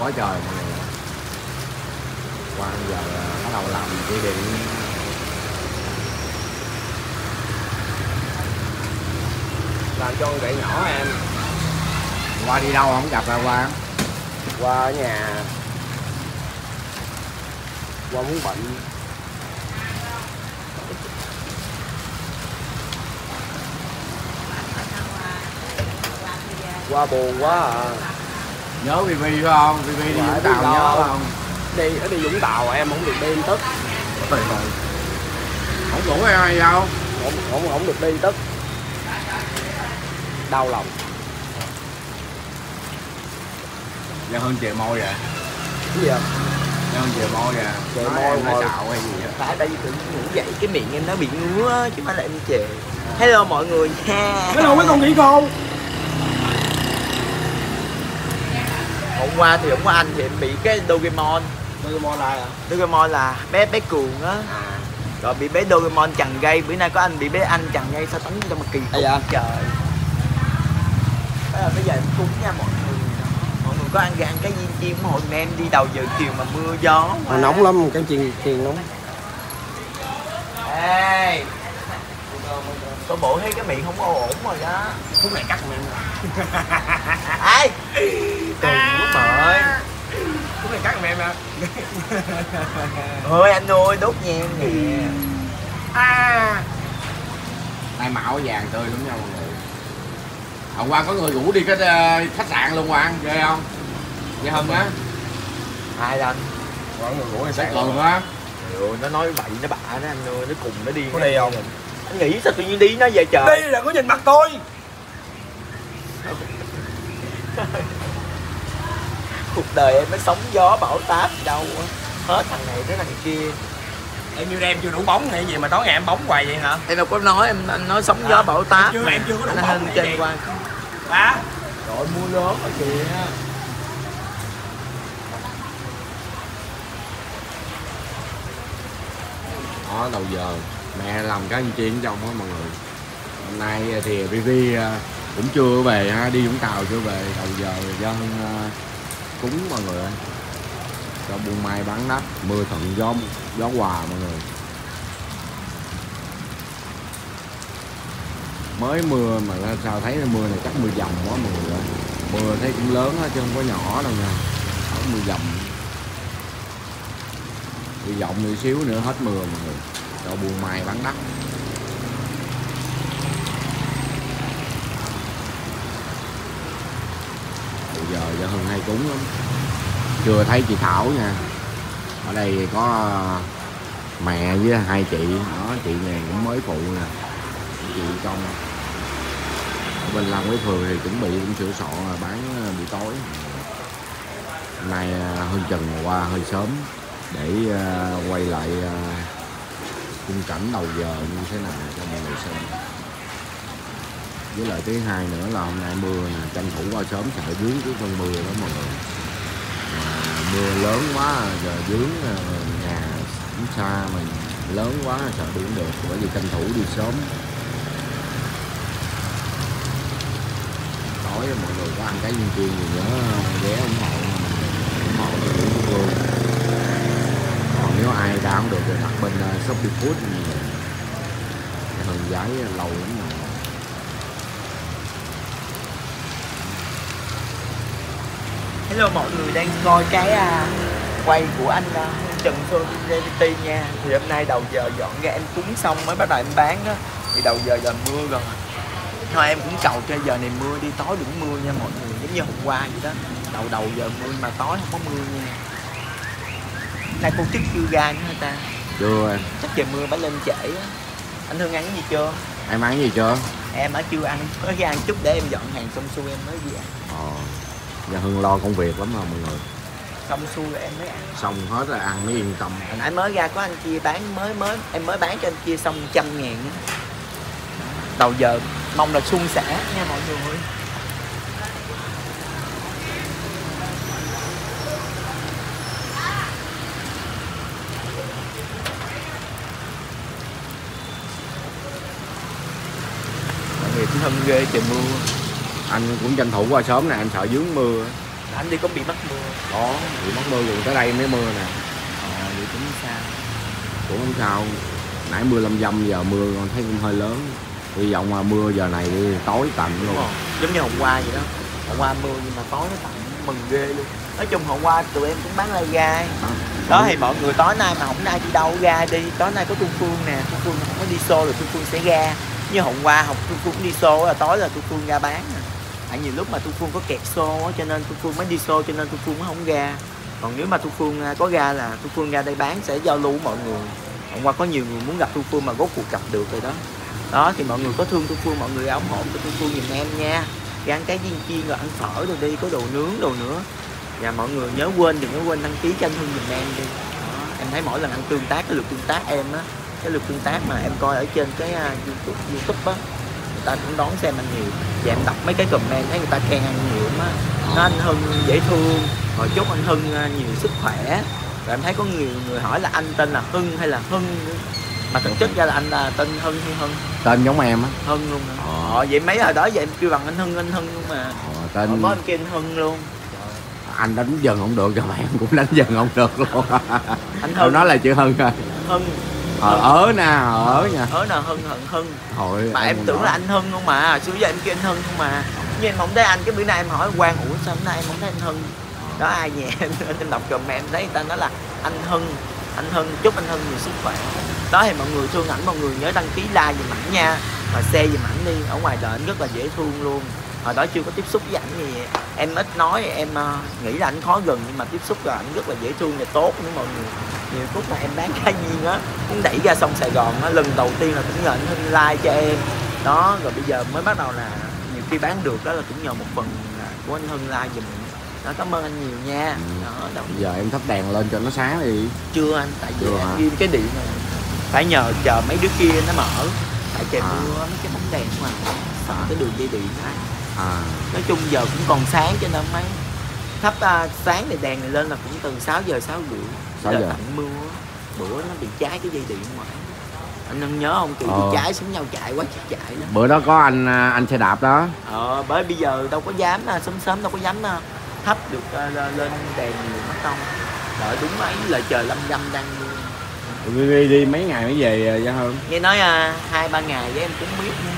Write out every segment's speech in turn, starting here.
quá trời. Qua giờ bắt đầu làm dây điện làm cho con gậy nhỏ em? Qua đi đâu không gặp ra qua? Qua ở nhà. Qua muốn bệnh. Qua buồn quá à nhớ BB phải không? BB đi Dạ, Vũng Tàu nhớ không? Đi ở đi Vũng Tàu em không được đi tức. Trời ơi không rủ em hay đâu. Không không không được đi tức. Đau lòng. Giờ hơn chè môi vậy cái gì vậy? Giờ hơn chè môi vậy Chè Nói môi em môi. xạo hay gì phải tại vì tự ngủ dậy cái miệng em nó bị ngứa chứ không phải là em chề hello mọi người nha hello mấy con nghĩ cô hôm qua thì hôm qua anh thì em bị cái Doraemon Doraemon lại à Doraemon là bé bé cường á. À. Rồi bị bé Doraemon chằn gây bữa nay có anh bị bé anh chằn gây sao tấn cho mà kỳ Ây da. trời. Bây giờ bây giờ em cúng nha mọi người. Mọi người có ăn gan cái viên chiên hồi em đi đầu giờ chiều mà mưa gió mà nóng lắm cái chiên chiên nóng. Ê tôi bộ thấy cái miệng không có ổn rồi đó. Lúc này cắt em ai? Đừng quá mời lúc này cắt em nè ơi anh ơi đốt nhang nè. À. Nay mạo vàng tươi lắm nha mọi người. Hôm qua có người rủ đi cái ờ, khách sạn luôn qua ghê không? Ghê không á? Ai là anh? Mọi người ngủ hay sẽ sáng cường á Ôi, nó nói bậy nó bạ đó anh ơi nó cùng nó đi có đi không anh nghĩ sao tự nhiên đi nó về trời? Đi là có nhìn mặt tôi. Cuộc đời em mới sóng gió bão táp gì đâu hết thằng này tới thằng kia. Em như em chưa đủ bóng hay gì mà tối ngày em bóng hoài vậy hả? Em đâu có nói em anh nói sóng gió bão táp chưa- em chưa có đủ Anh bóng trên qua ba rồi mưa lớn rồi kìa. Đó đầu giờ mẹ làm cái anh chiên trong á, mọi người. Hôm nay ờ, thì VV ờ, cũng chưa về ha, đi Vũng Tàu chưa về. Đầu giờ dân ờ, cúng mọi người ơi cho buôn mai bán đất mưa thuận gió gió hòa mọi người. Mới mưa mà sao thấy mưa này chắc mưa dầm quá mọi người ơi. Mưa thấy cũng lớn á, chứ không có nhỏ đâu nha. Mưa dầm. Hy vọng một xíu nữa hết mưa mọi người cho buôn mai bán đắt. Bây giờ giờ hơn hay cúng lắm. Chưa thấy chị Thảo nha. Ở đây có à, mẹ với hai chị. Đó, chị này cũng mới phụ nè. Chị trong ở bên Long Quế Phường thì chuẩn bị cũng sửa sọ bán à, buổi tối. Hôm nay à, hơn chừng qua hơi sớm để quay lại khung cảnh đầu giờ như thế nào cho mọi người xem. Với lại thứ hai nữa là hôm nay mưa nè, tranh thủ qua sớm sợ dướng cái cơn mưa đó mọi người. Mà mưa lớn quá, giờ dướng ờ, nhà cũng xa mình lớn quá, sợ đi cũng được, bởi vì tranh thủ đi sớm. Tối mọi người có ăn cái viên chiên thì nhớ ghé ủng hộ nha mọi người. ủng hộ cho Nguyễn Quốc Vương còn nếu ai ra không được rồi đặt bên uh, Shopee Food gì ờ, giấy ờ, lâu lắm rồi hello mọi người đang coi cái uh, quay của anh uh, Trần Phương Gravity nha. Thì hôm nay đầu giờ dọn ra em cúng xong mới bắt đầu em bán đó thì đầu giờ giờ mưa rồi. Thôi em cũng cầu cho giờ này mưa đi tối đừng mưa nha mọi người. Giống như hôm qua vậy đó. Đầu đầu giờ mưa mà tối không có mưa nha nay cô chức chưa ra nữa hả ta? Chưa em chắc giờ mưa mới lên trễ á anh thương ăn cái gì chưa? Em ăn gì chưa? Em ở chưa ăn mới ra ăn chút để em dọn hàng xong xuôi em mới đi ăn. Ờ giờ hưng lo công việc lắm mà mọi người. Xong xuôi em mới ăn. Xong hết rồi ăn mới yên tâm. Hồi nãy mới ra có anh kia bán mới mới em mới bán cho anh kia xong trăm ngàn. Đầu giờ mong là suôn sẻ nha mọi người hâm ghê trời mưa. Anh cũng tranh thủ qua sớm nè anh sợ dướng mưa. Anh đi có bị mắc mưa. Có bị mất mưa rồi tới đây mới mưa nè. Ờ vậy cũng sao. Cũng không sao. Nãy mưa lâm dâm giờ mưa còn thấy cũng hơi lớn. Hy vọng mà mưa giờ này đi tối tạnh luôn. Không giống như hôm qua vậy đó. Hôm qua mưa nhưng mà tối nó tạnh mừng ghê luôn. Nói chung hôm qua tụi em cũng bán lai gai. Đó thì mọi người tối nay mà không ai đi đâu ra đi. Tối nay có tu phương nè. Tu phương không có đi xô rồi tu phương sẽ ra như hôm qua học tôi phương đi xô là tối là tôi phương ra bán nè tại nhiều lúc mà tôi phương có kẹt xô á, cho nên tôi phương mới đi xô cho nên tôi phương mới không ra. Còn nếu mà tôi phương à, có ra là tôi phương ra đây bán sẽ giao lưu với mọi người. Hôm qua có nhiều người muốn gặp tôi phương mà rốt cuộc gặp được rồi đó. Đó thì mọi người có thương tôi phương mọi người ủng hộ cho tôi phương giùm em nha. Đi ăn cái viên chiên rồi ăn phở rồi đi có đồ nướng đồ nữa. Và mọi người nhớ quên đừng có quên đăng ký kênh thương giùm em đi. Đó. em thấy mỗi lần ăn tương tác cái lượt tương tác em á cái lượt tương tác mà em coi ở trên cái uh, youtube youtube á người ta cũng đón xem anh nhiều. Và em đọc mấy cái comment thấy người ta khen anh nhiều lắm á. Nó anh Hưng dễ thương rồi chúc anh Hưng uh, nhiều sức khỏe. Rồi em thấy có nhiều người hỏi là anh tên là Hưng hay là Hưng? Mà thực chất ra là anh là tên Hưng hay Hưng? Tên giống em á. Hưng luôn hả? Ờ. ờ vậy mấy hồi đó vậy em kêu bằng anh Hưng anh Hưng luôn mà. Ờ, Ờ, tên có anh kêu anh Hưng luôn. Anh đánh dần không được rồi em cũng đánh dần không được luôn. Anh Hưng. nói là chữ hân thôi. Hưng ờ ở nè ở nha. ở nào Hưng Hưng Hưng. Thôi mà em tưởng nói. là anh Hưng không mà xưa giờ em kêu anh Hưng không mà. Nhưng em không thấy anh cái bữa nay em hỏi quan ủa sao hôm nay em không thấy anh Hưng? Đó ai nhẹ em em đọc comment thấy người ta nói là anh Hưng anh Hưng chúc anh Hưng nhiều sức khỏe. Đó thì mọi người thương ảnh mọi người nhớ đăng ký like giùm ảnh nha và share giùm ảnh đi. Ở ngoài đời anh rất là dễ thương luôn hồi đó chưa có tiếp xúc với ảnh thì em ít nói em ờ, nghĩ là anh khó gần nhưng mà tiếp xúc rồi ảnh rất là dễ thương và tốt. Nữa mọi người nhiều phút mà em bán cá viên á cũng đẩy ra sông Sài Gòn á lần đầu tiên là cũng nhờ anh Hưng like cho em. Đó rồi bây giờ mới bắt đầu là nhiều khi bán được đó là cũng nhờ một phần là của anh Hưng like giùm đó cảm ơn anh nhiều nha. Ừ. đó bây giờ em thắp đèn lên cho nó sáng đi. Chưa anh tại vì em hả? ghim cái điện này. Phải nhờ chờ mấy đứa kia nó mở. Tại trời À. mưa mấy cái bóng đèn mà. Sợ cái đường dây điện á à. Nói chung giờ cũng còn sáng cho nên mấy. Thắp à, sáng này đèn này lên là cũng từ 6 giờ 6 rưỡi. Sáu giờ. tạnh mưa bữa nó bị cháy cái dây điện ngoài anh Hưng nhớ không kiểu Ờ. cháy xuống nhau chạy quá chạy chạy đó. Bữa đó có anh à, anh xe đạp đó. Ờ bởi bây giờ đâu có dám à, sớm sớm đâu có dám à, thắp được à, lên đèn nhiều mất công đợi đúng ấy là trời lâm dâm đang mưa. Đi, đi, đi mấy ngày mới về ra hơn nghe nói à, hai ba ngày với em cũng biết nữa.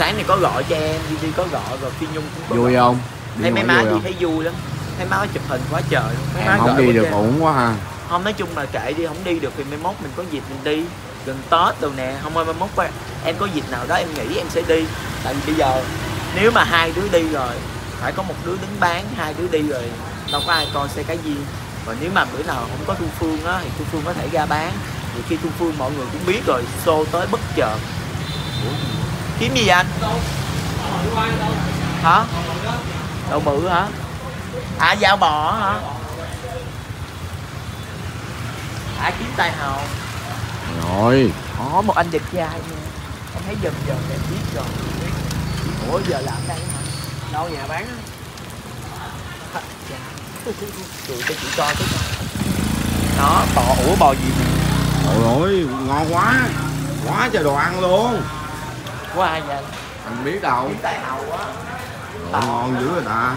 Sáng này có gọi cho em đi đi có gọi rồi phi nhung cũng có vui gọi. không? Thấy mấy má đi thấy vui lắm. Thấy má chụp hình quá trời luôn. Mấy má không đi quá được ổn quá ha. Không nói chung là kệ đi không đi được thì mai mốt mình có dịp mình đi. Gần tết rồi nè. Không ơi mai mốt qua- em có dịp nào đó em nghĩ em sẽ đi. Tại vì bây giờ nếu mà hai đứa đi rồi phải có một đứa đứng bán hai đứa đi rồi đâu có ai coi xe cái gì. Còn nếu mà bữa nào không có thu phương á thì thu phương có thể ra bán. Thì khi thu phương mọi người cũng biết rồi xô tới bất chợt kiếm gì anh? Hả? Đậu bự hả? À dao bò hả? À kiếm tài hào. Rồi. Ồ, một anh đẹp trai nha. Em thấy dần dần em biết rồi. Ủa giờ làm đây hả? Đâu nhà bán á? Dạ. Tụi tôi chỉ coi cái Đó, bò, ủa bò gì Trời ơi, ngon quá. Quá trời đồ ăn luôn Của ai vậy? Anh biết đâu Đồ ngon dữ rồi ta.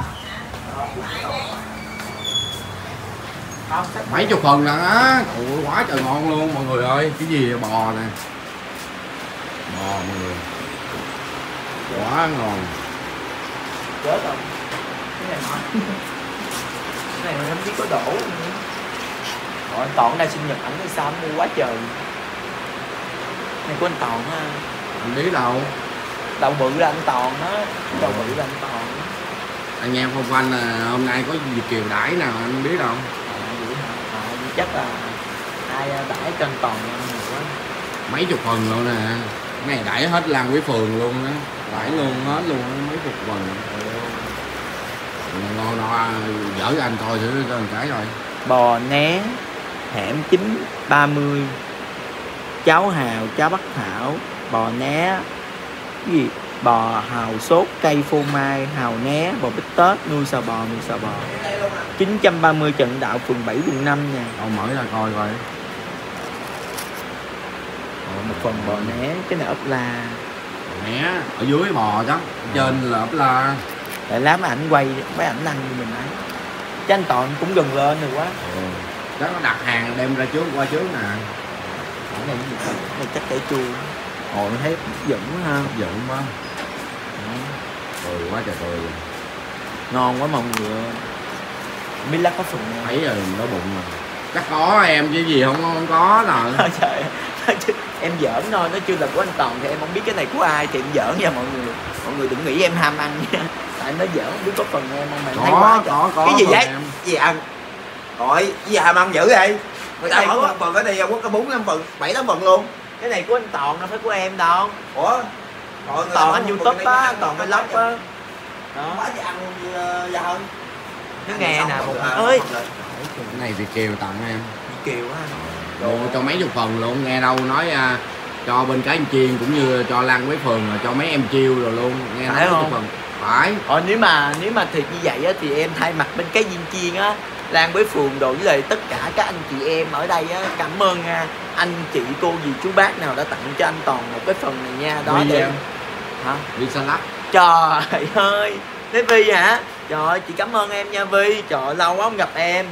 Mấy chục phần lần á. Ủa, quá trời ngon luôn mọi người ơi. Cái gì vậy? bò nè. Bò mọi người. Quá ngon. Chết rồi. Cái này hả? Cái này mình không biết có đổ. Ủa, anh Toàn đang sinh nhật ảnh hay sao? Mua quá trời. Này của anh Toàn ha Anh biết đâu. Đậu bự là anh Toàn á Đậu bự là anh Toàn á Anh em không quanh là hôm nay có Việt Kiều đãi nào anh biết đâu. À, vậy hả? À, vậy chắc là ai à, đãi anh Toàn nhiều quá Mấy chục phần luôn nè. Cái này đãi hết lan quý phường luôn á. Đãi luôn hết luôn á, mấy chục phần. Ngon đó dở anh coi thử cho anh cái rồi Bò né Hẻm 930 Cháo hào, cháo bắc thảo Bò né Cái gì? Bò hào sốt cây phô mai Hào né, bò bít tết Nuôi sò bò, nuôi sò bò. 930 Trần Đạo, phường 7, quận 5 nha. Đâu mở ra coi coi. Ờ, Một phần bò né, cái này ốc la. Mẹ ở dưới bò chứ. Ở trên là ấp la. Tại lát mấy ảnh quay, mấy ảnh ăn như mình ấy chứ anh toàn cũng gần lên rồi quá. Ừ. chắc nó đặt hàng đem ra trước qua trước nè. Này này chắc cải chua ồ nó thấy dẫn quá ha dẫn quá. Cười quá trời cười. Ngon quá mọi người biết lát có phần thấy rồi nó bụng mà chắc có em chứ gì không không có rồi trời em giỡn thôi nó chưa là của anh toàn thì em không biết cái này của ai thì em giỡn nha mọi người. Mọi người đừng nghĩ em ham ăn nha. Tại nó giỡn biết có phần em không mà em thấy quá trời. có có cái gì vậy? em. gì ăn? Rồi, gì hàm ăn dữ vậy? Người ta Cái hỏi phần cái này quốc có bốn năm phần, bảy tám phần luôn. Cái này của anh toàn đâu phải của em đâu. Ủa? Rồi, toàn anh youtube á toàn phải lóc á. Đó. Quá gì ăn luôn ờ, dạ hơn. nó nghe nè một À, ơi cái này thì kiều tặng em. Kiều á Đồ cho mấy chục phần luôn nghe đâu nói à, cho bên cái em chiên cũng như cho lan quế phường rồi cho mấy em chiêu rồi luôn nghe nói Phải mấy không? phần phải. Ờ, nếu mà nếu mà thiệt như vậy á, thì em thay mặt bên cái viên chiên á Lan với Phường đồ với lại tất cả các anh chị em ở đây á Cảm ơn nha anh chị cô dì chú bác nào đã tặng cho anh Toàn một cái phần này nha. Đó em. Hả? Vi salad Trời ơi Thế Vi hả? Trời ơi chị cảm ơn em nha Vi Trời ơi, lâu quá không gặp em.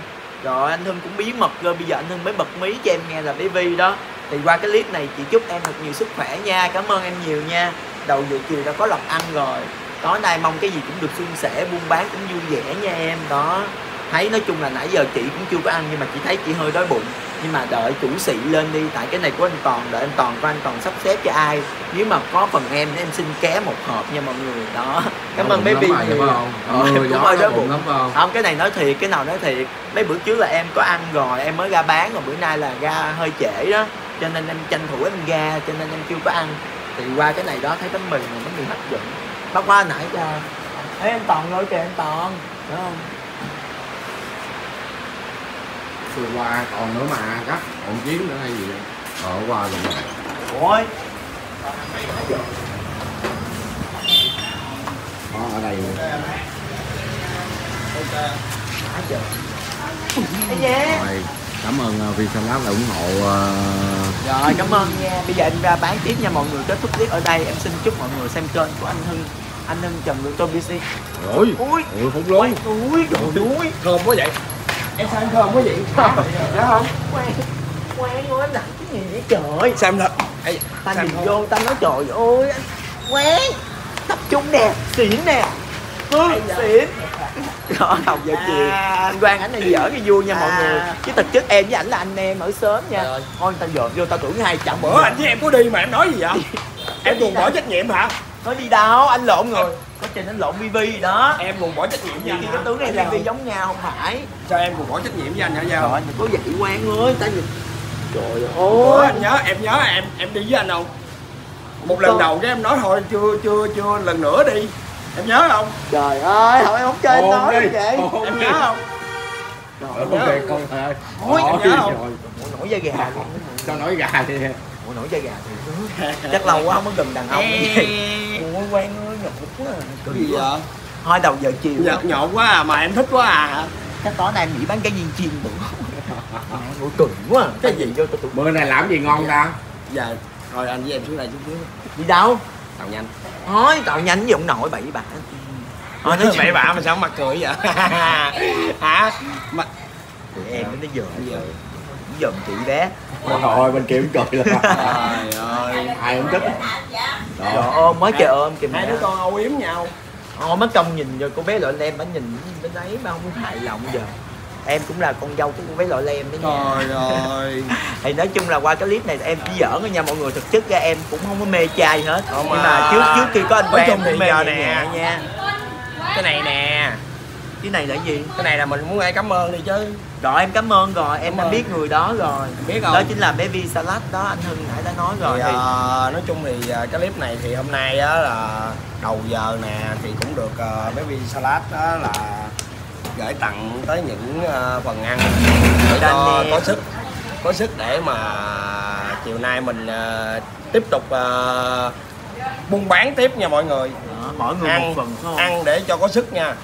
Rồi anh Hưng cũng bí mật rồi Bây giờ anh Hưng mới bật mí cho em nghe là bé Vi đó. Thì qua cái clip này chị chúc em thật nhiều sức khỏe nha. Cảm ơn em nhiều nha. Đầu giờ chiều đã có lộc ăn rồi. Tối nay mong cái gì cũng được suôn sẻ Buôn bán cũng vui vẻ nha em. Đó Thấy nói chung là nãy giờ chị cũng chưa có ăn Nhưng mà chị thấy chị hơi đói bụng. Nhưng mà đợi chủ sĩ lên đi tại cái này của anh toàn đợi anh toàn của anh toàn sắp xếp cho ai. Nếu mà có phần em thì em xin ké một hộp nha mọi người. Đó. Cảm ơn baby nhiều. không? Ờ, em mưa cũng hơi đói bụng lắm không? Không cái này nói thiệt cái nào nói thiệt. Mấy bữa trước là em có ăn rồi em mới ra bán rồi bữa nay là ra hơi trễ đó. Cho nên em tranh thủ em ra cho nên em chưa có ăn. Thì qua cái này đó thấy bánh mì này bánh mì hấp dẫn. Bác qua nãy ra thấy anh toàn rồi kìa anh toàn. Đúng không vừa qua còn nữa mà cắt còn chiến nữa hay gì vậy? Ờ qua rồi. Ôi. Có ở đây. Rồi cảm ơn uh, Vi salad đã ủng hộ ờ, Rồi cảm ơn. Nha Bây giờ em ra bán tiếp nha mọi người. Kết thúc clip ở đây Em xin chúc mọi người xem kênh của anh Hưng Anh Hưng Trần Lượng Tô BC ôi Ui. ui hút luôn Ui trời ui Thơm quá vậy. Em sao em thơm quá vậy? Dạ không Quang Quang ơi nặng cái gì vậy? Trời Sao em thật? Ê, Ta em nhìn vô ta nói trời ơi anh Quang Tập trung nè Xỉn nè. Hương xỉn. Đó đầu giờ chiều Anh Quang ảnh này giỡn cái vui nha mọi người. Chứ thực chất em với ảnh là anh em ở sớm nha. Trời ơi. Thôi ta giỡn vô ta tưởng hai chồng Bữa anh với em có đi mà em nói gì vậy? Em buồn bỏ trách nhiệm hả? Nói đi đâu anh lộn rồi Có trình anh lộn gì đó Em buồn bỏ trách nhiệm với anh cái tướng này Sao? BB giống nhau không phải Sao em buồn bỏ trách nhiệm với anh hả Trời Giao? ơi, đừng có vậy quan ơi Ta nhìn Trời ơi anh nhớ em nhớ em em đi với anh không? Một lần đầu cái em nói thôi chưa chưa chưa lần nữa đi. Em nhớ không? Trời ơi Thôi em không chơi nói đi, vậy Em nhớ không? Trời ơi con ơi Ôi, em nhớ không? rồi nổi da gà luôn sao nói gà thì Ủa nổi da gà thì Chắc lâu quá không có gần đàn ông Ủa quan ơi nhột quá à. Cái gì vậy? Thôi đầu giờ chiều Nhợt nhột quá à mà em thích quá à. Chắc tối nay em nghỉ bán cái viên chiên bự Ủa cừng quá à. Cái gì vô tụi bữa nay làm gì ngon ta Dạ. Rồi anh với em xuống đây chút xíu. Đi đâu Tàu nhanh. Thôi tao nhanh với ông nội bậy bạ Thôi nói Bậy bạ mà sao mặt cười vậy? Hả? Mà em nó giỡn Dạ. Giỡn chị bé rồi bên kia cũng cười là trời ơi. ai cũng thích Trời rồi ôm mới kìa ôm kìa Hai đứa con âu yếm nhau. Ôi mất công nhìn rồi cô bé lội lem bà nhìn bên đấy mà không hài lòng giờ Em cũng là con dâu của cô bé lội lem đó nha Trời ơi. Thì nói chung là qua cái clip này em chỉ giỡn thôi nha mọi người Thực chất ra em cũng không có mê trai hết Không Nhưng à. mà trước trước khi có anh chung thì mê giờ nhẹ nè. nhẹ nha Cái này nè. Cái này là gì? Cái này là mình muốn ai cảm ơn đi chứ. Rồi em cảm ơn rồi, em Cảm đã ơn. biết người đó rồi Biết không? Đó chính là baby salad đó, anh Hưng nãy đã nói rồi thì, thì à, nói chung thì à, cái clip này thì hôm nay á là đầu giờ nè thì cũng được uh, baby salad đó là gửi tặng tới những à, phần ăn để Cho có sức có sức để mà chiều nay mình à, tiếp tục à, buôn bán tiếp nha mọi người đó, mỗi người ăn một phần không? ăn để cho có sức nha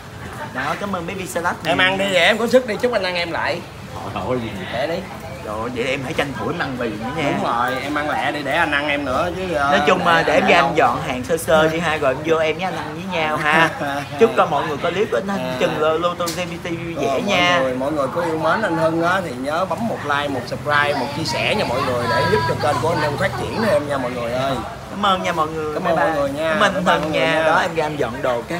Đó, cảm ơn baby salad em ăn đi vậy em có sức đi chúc anh ăn em lại. Thôi thôi để đi. Trời ơi, vậy em hãy tranh thủ em ăn mì nữa nha. Đúng rồi em ăn lẹ đi để anh ăn em nữa chứ ờ, Nói chung để em với anh đâu. dọn hàng sơ sơ đi ha Rồi em vô em với anh ăn với nhau ha. Chúc cho mọi người có clip đến anh chừng lô tô TV vui Ờ, vẻ mọi nha. người, mọi người có yêu mến anh Hưng á thì nhớ bấm một like, một subscribe, một chia sẻ nha mọi người để giúp cho kênh của anh Hưng phát triển thêm nha mọi người ơi. Cảm ơn nha mọi người. Cảm ơn mọi người nha. Cảm ơn mọi nha. nha. Đó em ra em dọn đồ cái